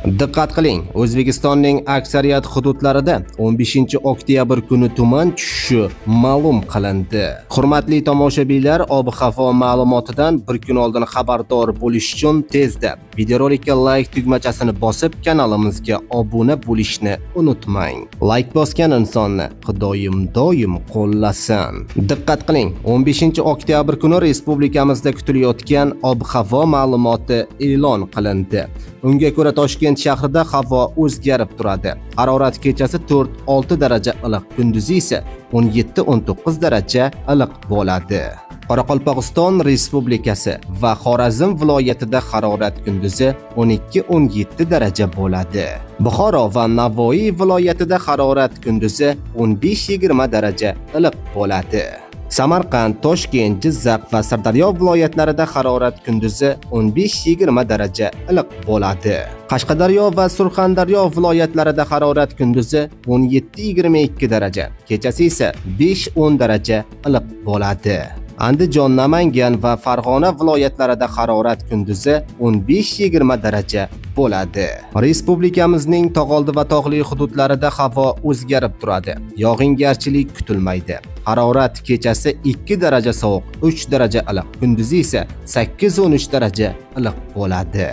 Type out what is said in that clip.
Diqqat qiling, O'zbekistonning aksariyat hududlarida 15 oktyabr kuni tuman tushishi ma'lum qilindi. Hurmatli tomoshabinlar, ob-havo ma'lumotidan bir kun oldin xabardor bo'lish uchun tezda videorolikka like tugmachasini bosib, kanalimizga obuna bo'lishni unutmang. Like bosgan insonni Xudoyim doim qo'llasin. Diqqat qiling, 15 oktyabr kuni respublikamizda kutilayotgan ob-havo ma'lumoti e'lon qilindi. Unga ko'ra Toshkent shahrida havo o'zgarib turadi. Harorat kechasi 4-6 daraja iliq, kunduzi esa 17-19 daraja iliq bo'ladi. Qoraqalpog'iston Respublikasi va Xorazm viloyatida harorat kunduzi 12-17 daraja bo'ladi. Buxoro va Navoiy viloyatida harorat kunduzi 15-20 daraja iliq bo'ladi. Samarqand, Toshkent, Jizzax va Sirdaryo viloyatlarida harorat kunduzi 15-20 daraja iliq bo'ladi. Qashqadaryo va Surxondaryo viloyatlarida harorat kunduzi 17-22 daraja, kechasi esa 5-10 daraja iliq bo'ladi. Andijon, Namangan va Farg'ona viloyatlarida harorat kunduzi 15-20 daraja bo'ladi. Respublikamizning tog'oldi va tog'li hududlarida havo o'zgarib turadi. Yog'ingarchilik kutilmaydi. Harorat kechasi 2 daraja sovuq, 3 daraja iliq, kunduzi esa 8-13 daraja iliq bo'ladi.